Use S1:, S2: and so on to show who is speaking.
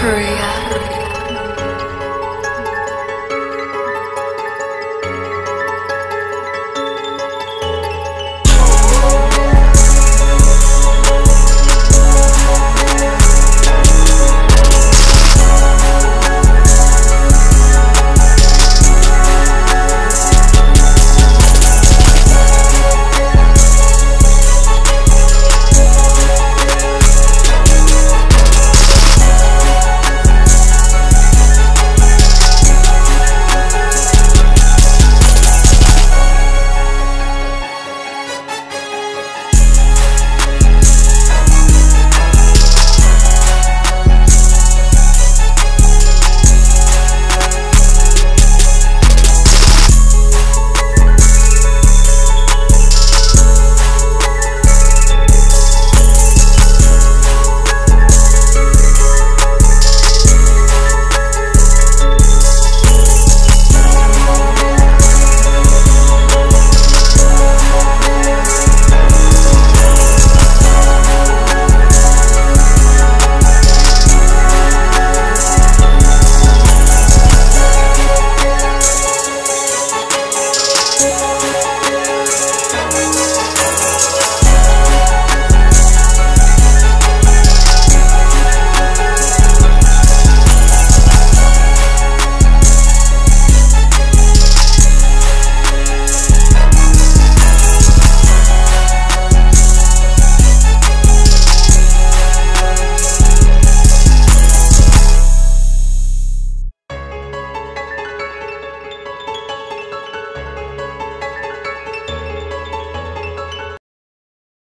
S1: Korea.